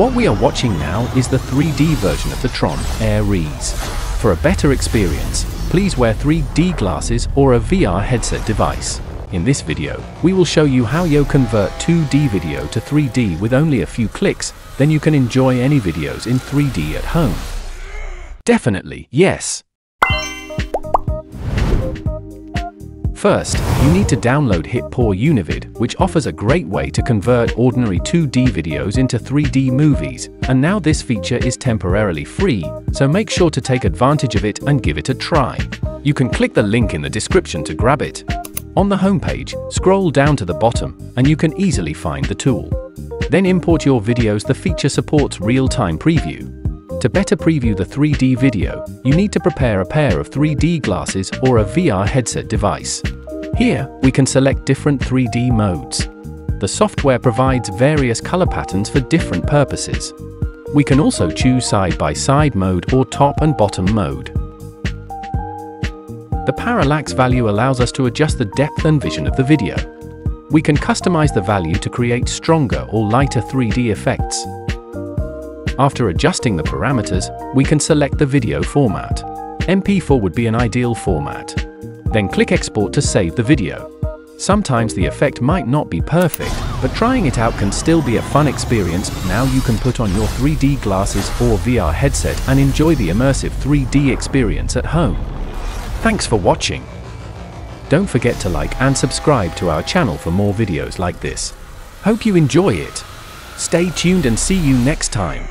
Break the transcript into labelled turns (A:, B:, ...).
A: What we are watching now is the 3D version of the Tron Ares. For a better experience, please wear 3D glasses or a VR headset device. In this video, we will show you how you convert 2D video to 3D with only a few clicks, then you can enjoy any videos in 3D at home. Definitely, yes. First, you need to download HitPaw Univd, which offers a great way to convert ordinary 2D videos into 3D movies, and now this feature is temporarily free, so make sure to take advantage of it and give it a try. You can click the link in the description to grab it. On the homepage, scroll down to the bottom, and you can easily find the tool. Then import your videos the feature supports real-time preview, to better preview the 3D video, you need to prepare a pair of 3D glasses or a VR headset device. Here, we can select different 3D modes. The software provides various color patterns for different purposes. We can also choose side-by-side -side mode or top and bottom mode. The parallax value allows us to adjust the depth and vision of the video. We can customize the value to create stronger or lighter 3D effects. After adjusting the parameters, we can select the video format. MP4 would be an ideal format. Then click Export to save the video. Sometimes the effect might not be perfect, but trying it out can still be a fun experience. Now you can put on your 3D glasses or VR headset and enjoy the immersive 3D experience at home. Thanks for watching. Don't forget to like and subscribe to our channel for more videos like this. Hope you enjoy it. Stay tuned and see you next time.